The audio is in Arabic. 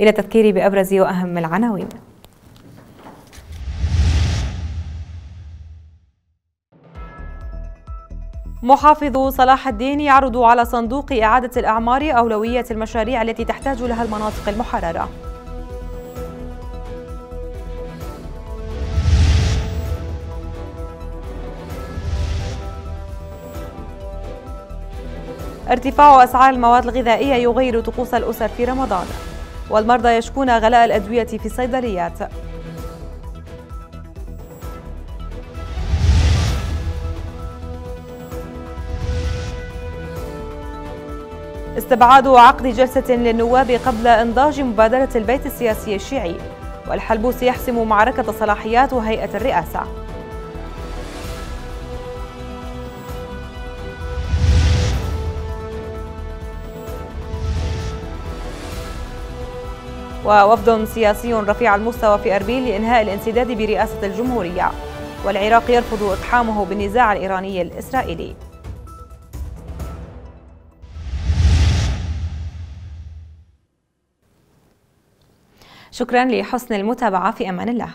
إلى تذكير بأبرز وأهم العناوين. محافظ صلاح الدين يعرض على صندوق إعادة الأعمار أولوية المشاريع التي تحتاج لها المناطق المحررة. ارتفاع أسعار المواد الغذائية يغير طقوس الأسر في رمضان. والمرضى يشكون غلاء الأدوية في الصيدليات. استبعاد عقد جلسة للنواب قبل إنضاج مبادرة البيت السياسي الشيعي والحلبوس يحسم معركة صلاحيات هيئة الرئاسة. ووفد سياسي رفيع المستوى في أربيل لإنهاء الانسداد برئاسة الجمهورية. والعراق يرفض إقحامه بالنزاع الإيراني الإسرائيلي. شكرا لحسن المتابعة في أمان الله.